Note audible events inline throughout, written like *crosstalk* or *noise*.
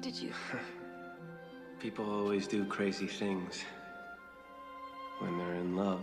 did you... *laughs* People always do crazy things when they're in love.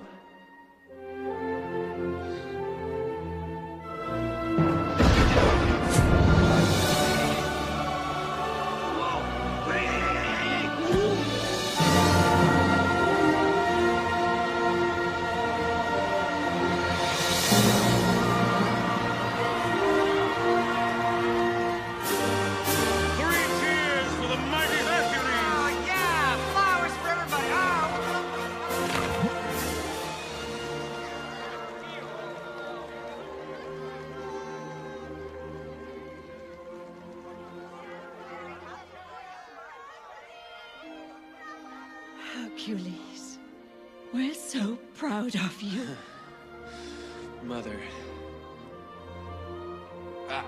Hercules, we're so proud of you. *sighs* Mother. Ah.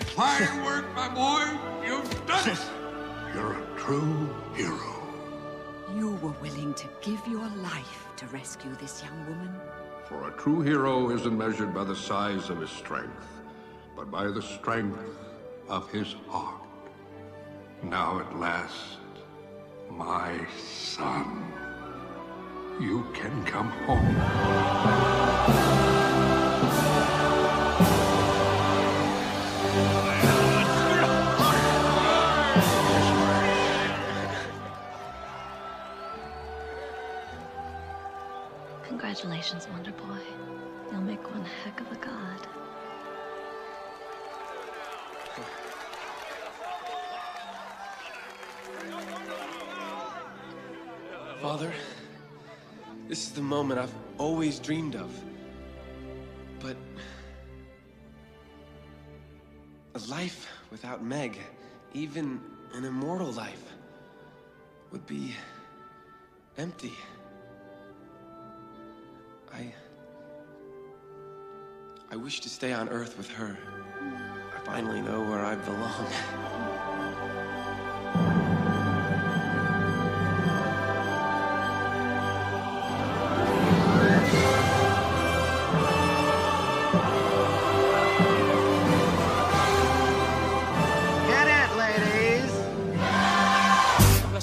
Fine work, my boy. You've done it. You're a true hero. You were willing to give your life to rescue this young woman. For a true hero isn't measured by the size of his strength, but by the strength of his heart. Now at last, my son, you can come home. Congratulations, Wonder Boy. You'll make one heck of a god. Father, this is the moment I've always dreamed of. But. A life without Meg, even an immortal life, would be. empty. I. I wish to stay on Earth with her. I finally know where I belong.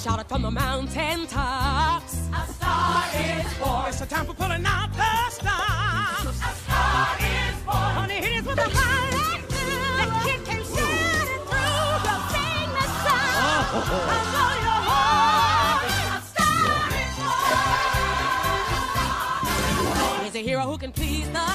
Gonna shout it from the mountain tops. A star is born. It's a time for pulling out the stops. A star is born. Honey, hit it with a highlight. The kid came shooting through the sing the song. I know you're home. A star is born. He's a hero who can please the.